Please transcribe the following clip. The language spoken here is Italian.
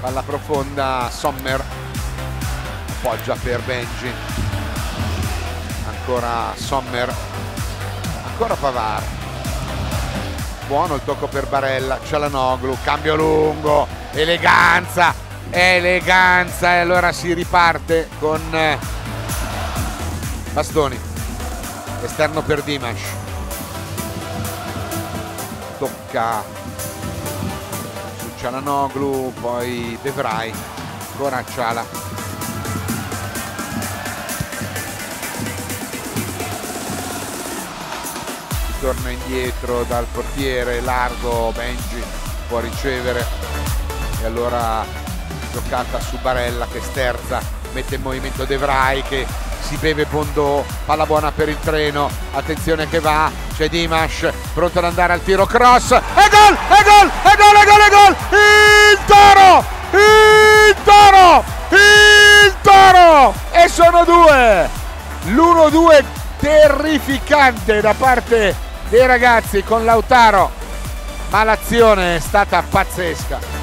palla profonda Sommer appoggia per Benji. Ancora Sommer ancora Pavar. Buono il tocco per Barella Cialanoglu cambio lungo eleganza eleganza e allora si riparte con eh, Bastoni esterno per Dimash. Tocca Cialanoglu poi De Vrij ancora Ciala torna indietro dal portiere largo Benji può ricevere. E allora giocata su Barella che sterza mette in movimento De Vrij che si beve Bondò palla buona per il treno. Attenzione che va c'è Dimash pronto ad andare al tiro cross. E gol e gol e gol e gol e gol. Il toro il toro il toro. E sono due. L'1-2 terrificante da parte dei ragazzi con Lautaro. Ma l'azione è stata pazzesca